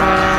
time.